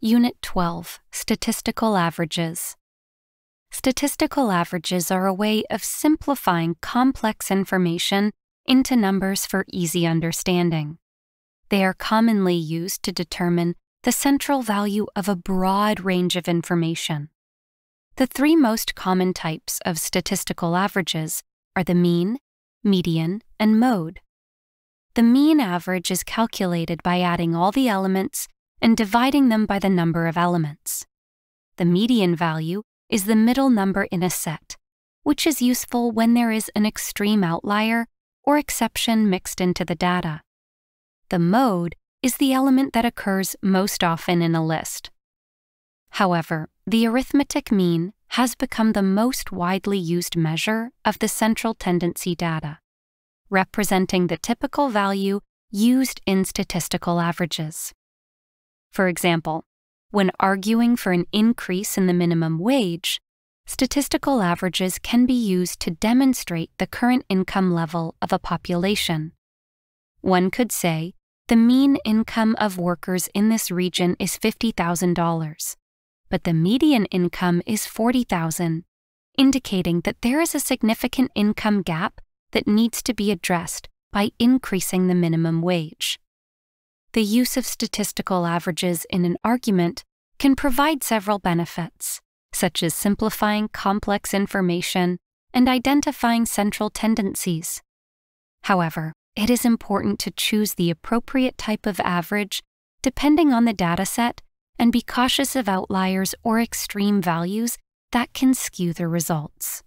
Unit 12 Statistical Averages. Statistical averages are a way of simplifying complex information into numbers for easy understanding. They are commonly used to determine the central value of a broad range of information. The three most common types of statistical averages are the mean, median, and mode. The mean average is calculated by adding all the elements and dividing them by the number of elements. The median value is the middle number in a set, which is useful when there is an extreme outlier or exception mixed into the data. The mode is the element that occurs most often in a list. However, the arithmetic mean has become the most widely used measure of the central tendency data, representing the typical value used in statistical averages. For example, when arguing for an increase in the minimum wage, statistical averages can be used to demonstrate the current income level of a population. One could say the mean income of workers in this region is $50,000, but the median income is $40,000, indicating that there is a significant income gap that needs to be addressed by increasing the minimum wage the use of statistical averages in an argument can provide several benefits, such as simplifying complex information and identifying central tendencies. However, it is important to choose the appropriate type of average depending on the dataset and be cautious of outliers or extreme values that can skew the results.